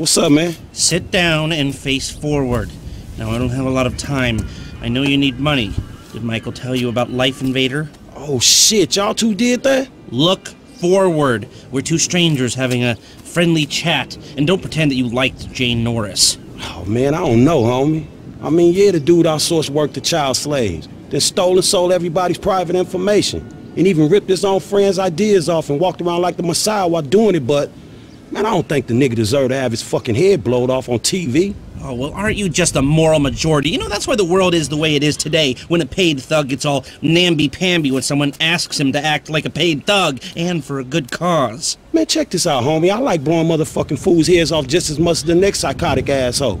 What's up, man? Sit down and face forward. Now, I don't have a lot of time. I know you need money. Did Michael tell you about Lifeinvader? Oh shit, y'all two did that? Look forward. We're two strangers having a friendly chat, and don't pretend that you liked Jay Norris. Oh man, I don't know, homie. I mean, yeah, the dude outsourced work to child slaves, then stole and sold everybody's private information, and even ripped his own friends' ideas off and walked around like the Messiah while doing it, but man, I don't think the nigga deserved to have his fucking head blowed off on TV. Oh, well, aren't you just a moral majority? You know, that's why the world is the way it is today, when a paid thug gets all namby-pamby when someone asks him to act like a paid thug, and for a good cause. Man, check this out, homie. I like blowing motherfucking fools' heads off just as much as the next psychotic asshole.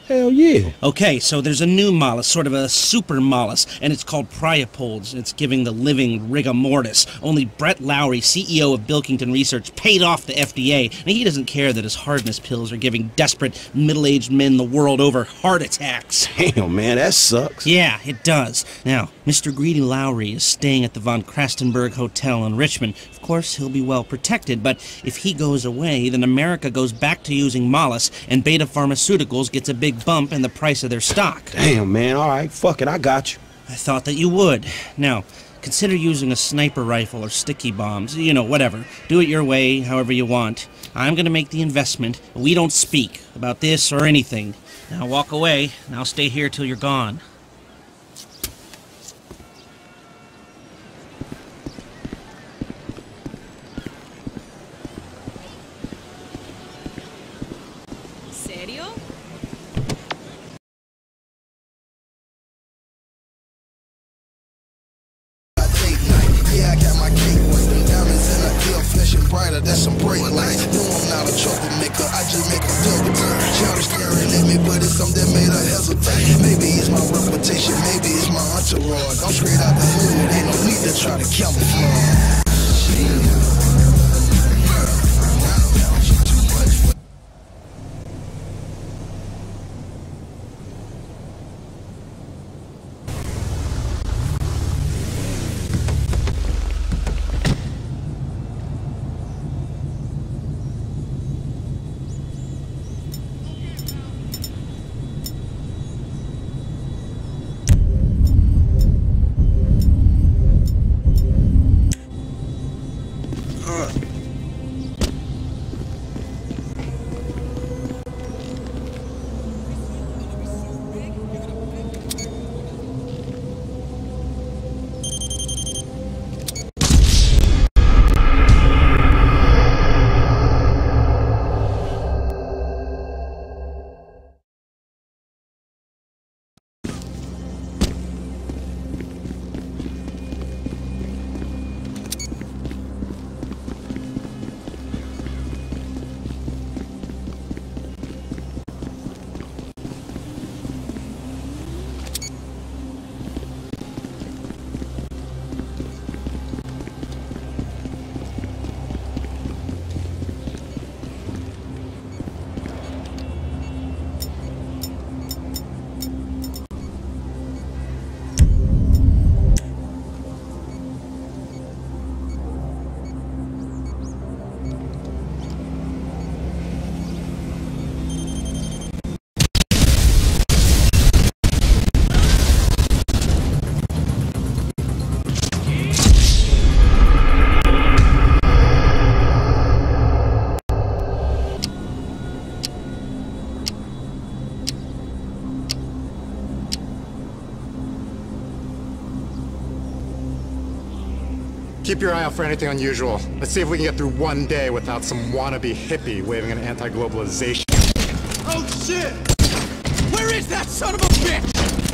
Hell yeah. Okay, so there's a new Mollis, sort of a super Mollis, and it's called Priapods. It's giving the living rigor mortis. Only Brett Lowrey, CEO of Bilkinton Research, paid off the FDA, and he doesn't care that his hardness pills are giving desperate middle-aged men the world over heart attacks. Damn, man, that sucks. Yeah, it does. Now, Mr. Greedy Lowrey is staying at the Von Crastenberg Hotel in Richman. Of course, he'll be well protected, but if he goes away, then America goes back to using mollusks, and Betta Pharmaceuticals gets a big bump in the price of their stock. Damn, man, all right, fuck it, I got you. I thought that you would. Now, consider using a sniper rifle or sticky bombs. You know, whatever. Do it your way, however you want. I'm gonna make the investment. We don't speak about this or anything. Now walk away, and I'll stay here till you're gone. Keep your eye out for anything unusual. Let's see if we can get through one day without some wannabe hippie waving an anti-globalization. Oh shit! Where is that son of a bitch?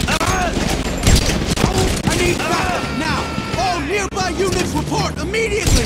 Uh-huh. Oh, I need backup now! All nearby units report immediately!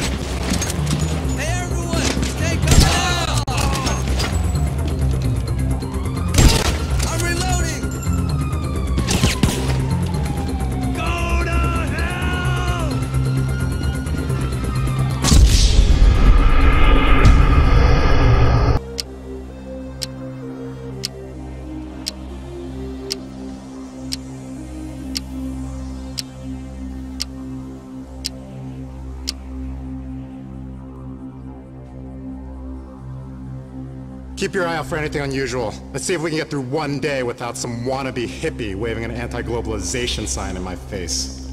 Keep your eye out for anything unusual. Let's see if we can get through one day without some wannabe hippie waving an anti-globalization sign in my face.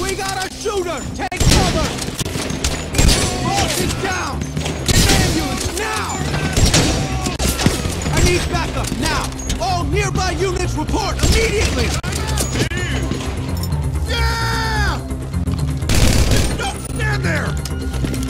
We got a shooter! Take cover! Boss is down! Get an ambulance, now! I need backup, now! All nearby units report immediately! Yeah! Stand there!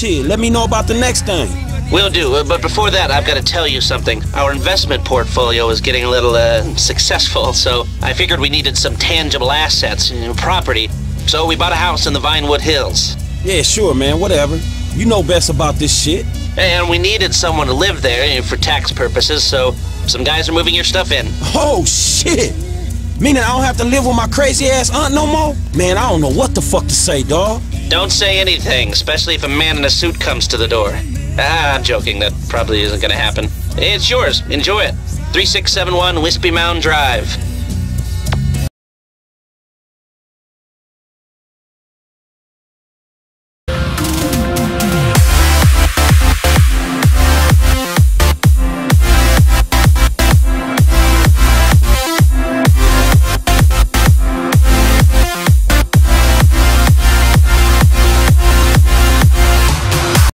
Shit, let me know about the next thing. Will do, uh, but before that, I've got to tell you something. Our investment portfolio is getting a little, uh, successful, so I figured we needed some tangible assets, know, property. So we bought a house in the Vinewood Hills. Yeah, sure, man, whatever. You know best about this shit. And we needed someone to live there you know, for tax purposes, so some guys are moving your stuff in. Oh, shit! Meaning I don't have to live with my crazy ass aunt no more? Man, I don't know what the fuck to say, dawg. Don't say anything, especially if a man in a suit comes to the door. Ah, I'm joking. That probably isn't gonna happen. It's yours. Enjoy it. 3671 Whispymound Drive.